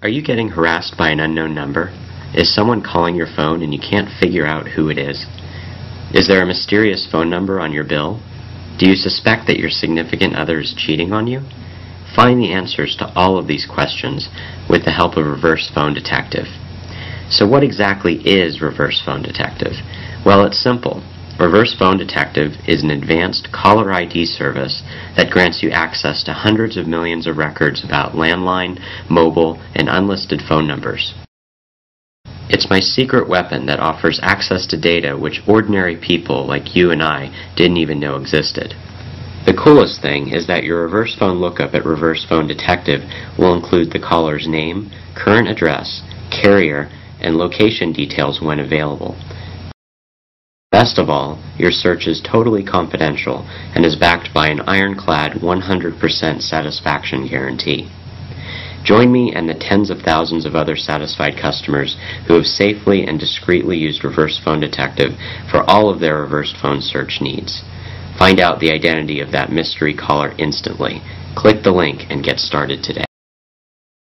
Are you getting harassed by an unknown number? Is someone calling your phone and you can't figure out who it is? Is there a mysterious phone number on your bill? Do you suspect that your significant other is cheating on you? Find the answers to all of these questions with the help of Reverse Phone Detective. So what exactly is Reverse Phone Detective? Well, it's simple. Reverse Phone Detective is an advanced caller ID service that grants you access to hundreds of millions of records about landline, mobile, and unlisted phone numbers. It's my secret weapon that offers access to data which ordinary people like you and I didn't even know existed. The coolest thing is that your reverse phone lookup at Reverse Phone Detective will include the caller's name, current address, carrier, and location details when available. Best of all, your search is totally confidential and is backed by an ironclad 100% satisfaction guarantee. Join me and the tens of thousands of other satisfied customers who have safely and discreetly used Reverse Phone Detective for all of their reverse phone search needs. Find out the identity of that mystery caller instantly. Click the link and get started today.